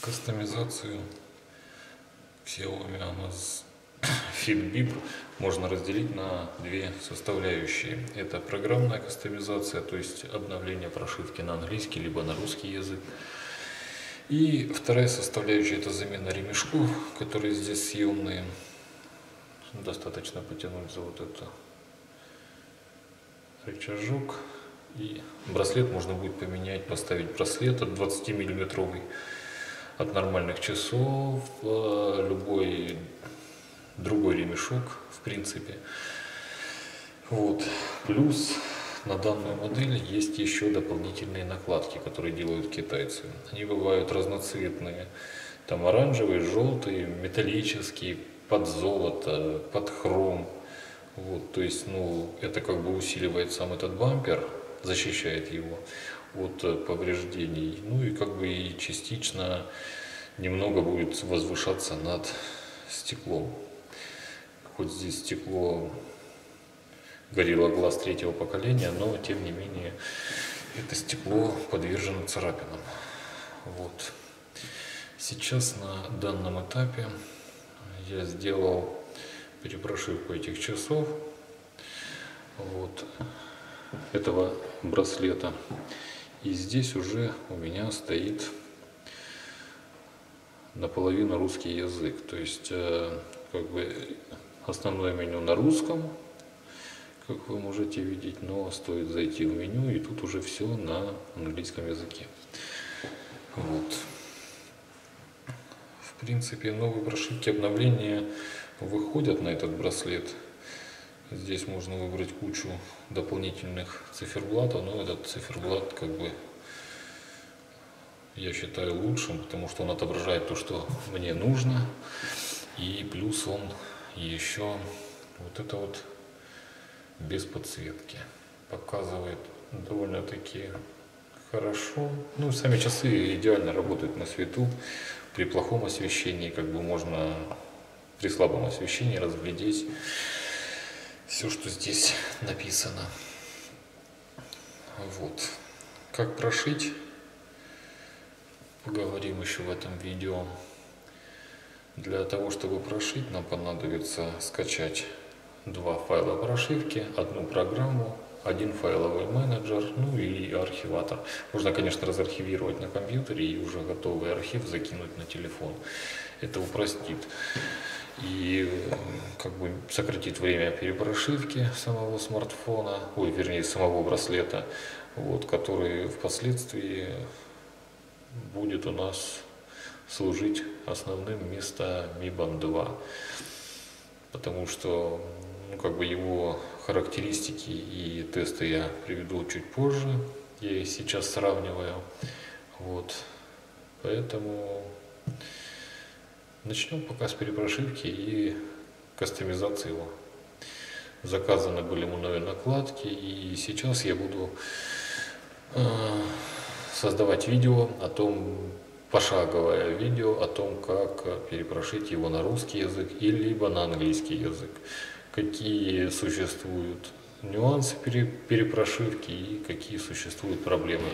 Кастомизацию Xiaomi Amaz FitBip можно разделить на две составляющие. Это программная кастомизация, то есть обновление прошивки на английский либо на русский язык. И вторая составляющая это замена ремешков, которые здесь съемные. Достаточно потянуть за вот это рычажок. И браслет можно будет поменять, поставить браслет от 20 миллиметровый от нормальных часов, э, любой другой ремешок, в принципе. Вот. Плюс на данную модель есть еще дополнительные накладки, которые делают китайцы. Они бывают разноцветные. Там оранжевый, желтый, металлический, под золото, под хром. Вот, то есть, ну, это как бы усиливает сам этот бампер, защищает его от э, повреждений. Ну и как бы и частично немного будет возвышаться над стеклом. Хоть здесь стекло горело глаз третьего поколения, но тем не менее это стекло подвержено царапинам. Вот. Сейчас на данном этапе я сделал перепрошивку этих часов. Вот этого браслета. И здесь уже у меня стоит наполовину русский язык. То есть э, как бы основное меню на русском, как вы можете видеть, но стоит зайти в меню и тут уже все на английском языке. Вот. В принципе, новые прошивки обновления выходят на этот браслет. Здесь можно выбрать кучу дополнительных циферблатов, но этот циферблат как бы я считаю лучшим, потому что он отображает то, что мне нужно. И плюс он еще вот это вот без подсветки показывает довольно-таки хорошо. Ну, сами часы идеально работают на свету. При плохом освещении как бы можно при слабом освещении разглядеть все, что здесь написано. Вот. Как прошить, поговорим еще в этом видео. Для того, чтобы прошить, нам понадобится скачать два файла прошивки, одну программу, один файловый менеджер, ну и архиватор. Можно, конечно, разархивировать на компьютере и уже готовый архив закинуть на телефон. Это упростит и как бы сократит время перепрошивки самого смартфона, ой, вернее, самого браслета, вот, который впоследствии будет у нас служить основным вместо Mi Band 2, потому что ну, как бы его характеристики и тесты я приведу чуть позже, я их сейчас сравниваю, вот, поэтому Начнем пока с перепрошивки и кастомизации его. Заказаны были мною накладки, и сейчас я буду э, создавать видео о том, пошаговое видео о том, как перепрошить его на русский язык и либо на английский язык. Какие существуют нюансы перепрошивки и какие существуют проблемы.